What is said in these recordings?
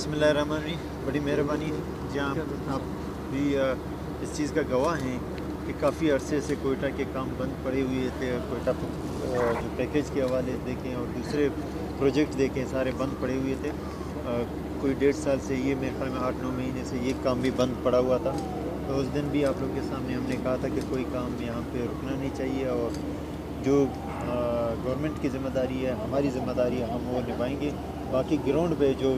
बसमिल्लाम बड़ी मेहरबानी जहाँ आप भी इस चीज़ का गवाह हैं कि काफ़ी अरसे से कोयटा के काम बंद पड़े हुए थे कोयटा जो पैकेज के हवाले देखें और दूसरे प्रोजेक्ट देखें, सारे बंद पड़े हुए थे। कोई डेढ़ साल से ये मेरे ख्याल में आठ, नौ महीने से ये काम भी बंद पड़ा हुआ था। तो उस दिन भी आप लोग के सामने हमने कहा था कि कोई काम यहाँ पे रुकना नहीं चाहिए और जो गवर्नमेंट की ज़िम्मेदारी है, हमारी ज़िम्मेदारी है हम वो निभाएँगे। बाकी ग्राउंड पे जो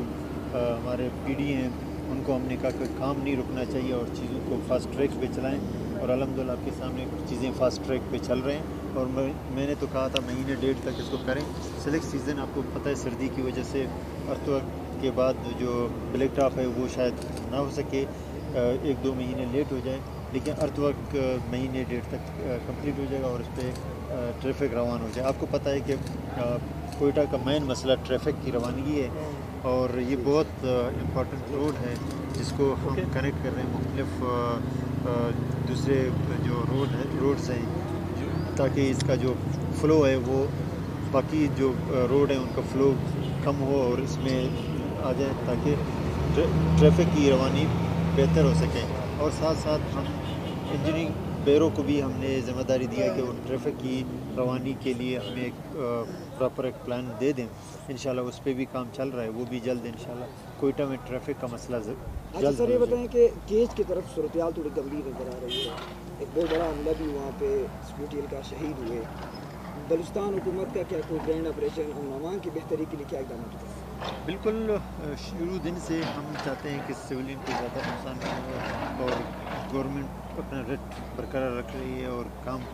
हमारे पीडी हैं, उनको हमने कहा कि काम नहीं रुकना चाहिए और चीज़ों को फास्ट ट्रैक पे चलाएँ। और अलहमदिल्ला आपके सामने कुछ चीज़ें फास्ट ट्रैक पे चल रहे हैं। और मैं, मैंने तो कहा था महीने डेढ़ तक इसको करें। सेलेक्ट सीज़न आपको पता है सर्दी की वजह से अर्थवर्क के बाद जो ब्लैक टॉप है वो शायद ना हो सके। एक दो महीने लेट हो जाए, लेकिन अर्थ वर्क महीने डेढ़ तक कंप्लीट हो जाएगा और उस पर ट्रैफ़िक रवान हो जाए। आपको पता है कि कोयटा का मेन मसला ट्रैफ़िक की रवानगी है। और ये बहुत इम्पोर्टेंट रोड है जिसको हम कनेक्ट कर रहे हैं मुख्तलिफ़ दूसरे जो रोड है रोड्स हैं ताकि इसका जो फ़्लो है वो बाकी जो रोड है उनका फ़्लो कम हो और इसमें आ जाए ताकि ट्रैफ़िक की रवानी बेहतर हो सके। और साथ साथ हम इंजीनियरिंग बैरों को भी हमने ज़िम्मेदारी दिया कि वो ट्रैफ़िक की रवानी के लिए हमें एक प्रॉपर एक प्लान दे दें। इन उस पर भी काम चल रहा है वो भी जल्द इन कोयटा में ट्रैफ़िक का मसला अच्छा जल्द सर ये बताएँ कि केज की तरफ़ सूरत थोड़ी गंभीर नज़र आ रही है। एक बहुत बड़ा हमला भी वहाँ पे सिक्योरिटी का शहीद हुए। बलुस्तान हुकूमत का क्या कोई ग्रैंड ऑपरेशन और अमन की बेहतरी के लिए क्या इकदाम बिल्कुल शुरू दिन से हम चाहते हैं कि सिविलियन को ज़्यादा नुकसान हो और गवर्नमेंट अपना रेट बरकरार रख रही है और काम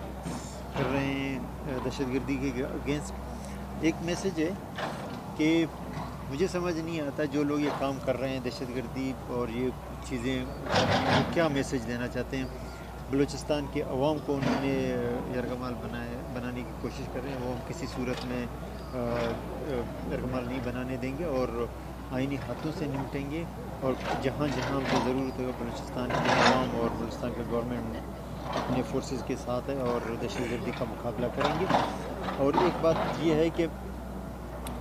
कर रहे हैं दहशत गर्दी के अगेंस्ट। एक मैसेज है कि मुझे समझ नहीं आता जो लोग ये काम कर रहे हैं दहशत गर्दी और ये चीज़ें तो क्या मैसेज देना चाहते हैं। बलूचिस्तान के अवाम को उन्होंने यरगमाल बनाए, बनाने की कोशिश कर रहे हैं, वो हम किसी सूरत में यरगमाल नहीं बनाने देंगे और आइनी हाथों से निपटेंगे और जहाँ जहाँ भी ज़रूरत होगा बलूचिस्तान के अवाम और बलूचिस्तान के गवर्नमेंट अपने फोर्सेस के साथ है और दहशत गर्दी का मुकाबला करेंगे। और एक बात यह है कि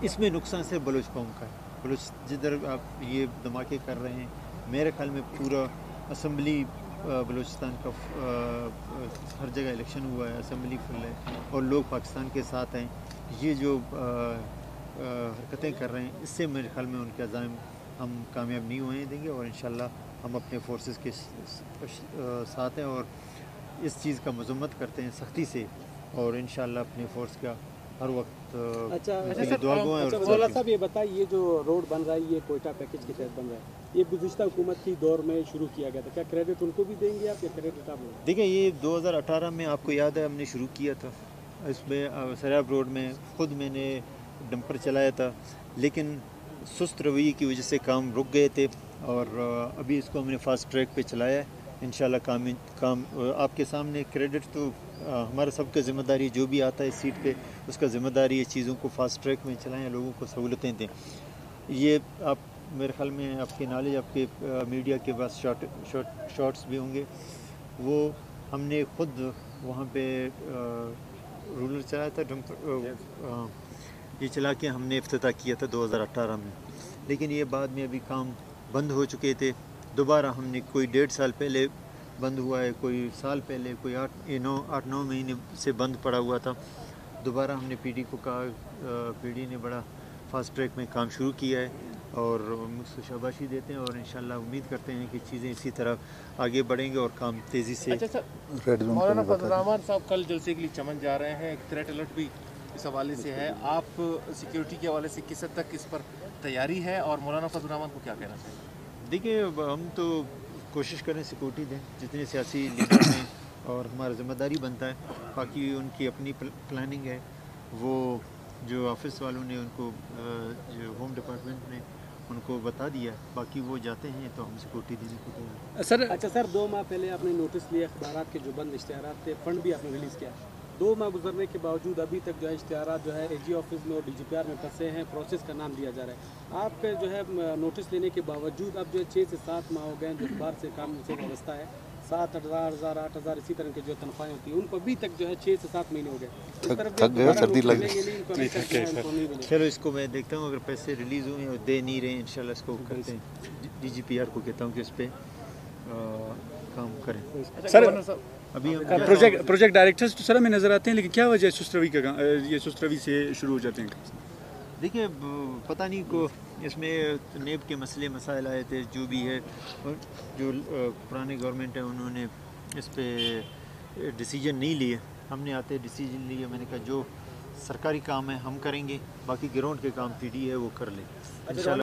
इसमें नुकसान सिर्फ़ बलोच कौम का है। बलोच जिधर आप ये धमाके कर रहे हैं, मेरे ख्याल में पूरा असम्बली बलूचिस्तान का हर जगह इलेक्शन हुआ है असम्बली फुल है और लोग पाकिस्तान के साथ हैं। ये जो हरकतें कर रहे हैं, इससे मेरे ख्याल में उनके अजाम हम कामयाब नहीं हुए देंगे और इन हम अपने फोर्सेस के साथ हैं और इस चीज़ का मजम्मत करते हैं सख्ती से और इन अपने फोर्स का हर वक्त अच्छा अच्छा अच्छा, साहब ये बताइए ये जो रोड बन रहा है ये कोयटा पैकेज के तहत बन रहा है ये गुजशत हुकूमत की दौर में शुरू किया गया था क्या क्रेडिट उनको भी देंगे आप या क्रेडिट आप देखिए ये 2018 में आपको याद है हमने शुरू किया था। इसमें सराब रोड में ख़ुद मैंने डंपर चलाया था लेकिन सुस्त रवैये की वजह से काम रुक गए थे और अभी इसको हमने फास्ट ट्रैक पे चलाया है। इन काम काम आपके सामने क्रेडिट तो हमारा सबका ज़िम्मेदारी जो भी आता है सीट पे उसका ज़िम्मेदारी है चीज़ों को फास्ट ट्रैक में चलाएँ लोगों को सहूलतें दें। ये आप मेरे ख्याल में आपके नॉलेज आपके आ, मीडिया के पास शॉर्ट शॉर्ट शॉर्ट्स भी होंगे। वो हमने ख़ुद वहाँ पे रूलर चलाया था डंपर ये चला के हमने अफ्ताह किया था 2018 में। लेकिन ये बाद में अभी काम बंद हो चुके थे। दोबारा हमने कोई डेढ़ साल पहले बंद हुआ है कोई साल पहले कोई आठ नौ आठ नौ महीने से बंद पड़ा हुआ था। दोबारा हमने पीडी को कहा पीडी ने बड़ा फास्ट ट्रैक में काम शुरू किया है और मुझसे शाबाशी देते हैं और इन उम्मीद करते हैं कि चीज़ें इसी तरह आगे बढ़ेंगे और काम तेज़ी से अच्छा मौलाना फजलरहमान साहब कल जलसे के लिए चमन जा रहे हैं एक थ्रेट अलर्ट भी इस हवाले से है। आप सिक्योरिटी के हवाले से किस हद तक इस पर तैयारी है और मौलाना फजलरहमान को क्या कहना चाहिए? देखिए हम तो कोशिश करें सिक्योरिटी दें जितने सियासी लीडर हैं और हमारा ज़िम्मेदारी बनता है। बाकी उनकी अपनी प्लानिंग है। वो जो ऑफ़िस वालों ने उनको जो होम डिपार्टमेंट ने उनको बता दिया बाकी वो जाते हैं तो हम सिक्योरिटी देने को तैयार सर अच्छा सर दो माह पहले आपने नोटिस लिया अखबार के जो बंद इश्तहार थे फंड भी आपने रिलीज़ किया? दो माह गुजरने के बावजूद अभी तक जो है इश्तहार जो है ए ऑफ़िस में और डीजीपीआर में फंसे हैं प्रोसेस का नाम दिया जा रहा है। आपके जो है नोटिस लेने के बावजूद अब जो है छः से सात माह हो गए हैं जो अखबार से काम से व्यवस्था है। सात हज़ार हज़ार आठ हज़ार इसी तरह के जो तनख्वाहें होती हैं उनको अभी तक जो है छः से सात महीने हो गए। इस थक- गए, सर्दी लग है। चलो इसको मैं देखता हूँ अगर पैसे रिलीज़ हुए और दे नहीं रहे हैं इंशाल्लाह इसको करते हैं। डी जी पी आर को कहता हूँ कि इस पर काम करें। सर अभी प्रोजेक्ट प्रोजेक्ट डायरेक्टर्स तो सर हमें नज़र आते हैं लेकिन क्या वजह है सुस्त रवि का ये सुस्त रवि से शुरू हो जाते हैं देखिए पता नहीं को इसमें नेब के मसले मसाइल आए थे जो भी है और जो पुराने गवर्नमेंट है उन्होंने इस पर डिसीज़न नहीं लिए। हमने आते डिसीज़न लिए मैंने कहा जो सरकारी काम है हम करेंगे बाकी ग्राउंड के काम पीडी है वो कर ले। इंशाल्लाह।